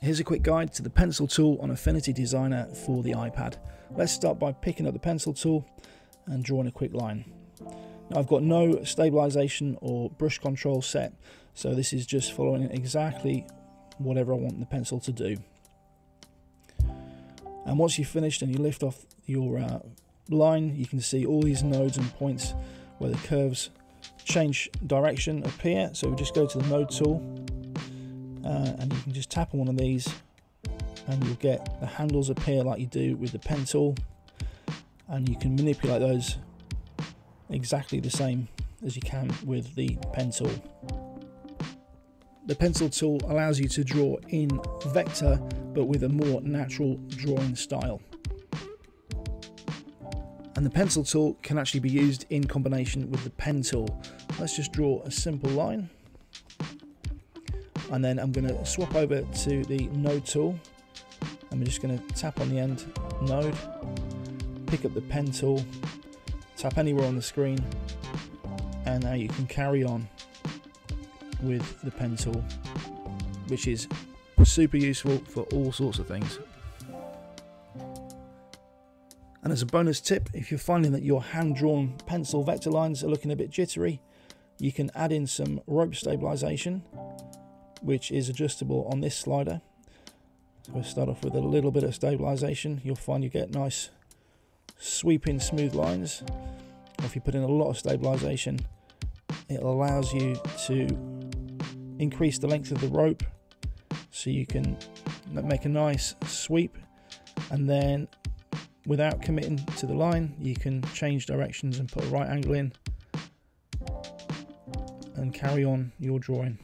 Here's a quick guide to the pencil tool on Affinity Designer for the iPad. Let's start by picking up the pencil tool and drawing a quick line. Now I've got no stabilization or brush control set, so this is just following exactly whatever I want the pencil to do. And once you've finished and you lift off your uh, line, you can see all these nodes and points where the curves change direction appear. So we just go to the node tool uh, and you can just tap on one of these and you'll get the handles appear like you do with the pen tool and you can manipulate those exactly the same as you can with the pen tool. The pencil tool allows you to draw in vector but with a more natural drawing style. And the pencil tool can actually be used in combination with the pen tool. Let's just draw a simple line and then I'm going to swap over to the node tool. I'm just going to tap on the end node pick up the pen tool tap anywhere on the screen and now you can carry on with the pen tool which is super useful for all sorts of things. And as a bonus tip if you're finding that your hand-drawn pencil vector lines are looking a bit jittery you can add in some rope stabilization which is adjustable on this slider. So we'll start off with a little bit of stabilization. You'll find you get nice sweeping smooth lines. If you put in a lot of stabilization, it allows you to increase the length of the rope so you can make a nice sweep and then without committing to the line you can change directions and put a right angle in and carry on your drawing.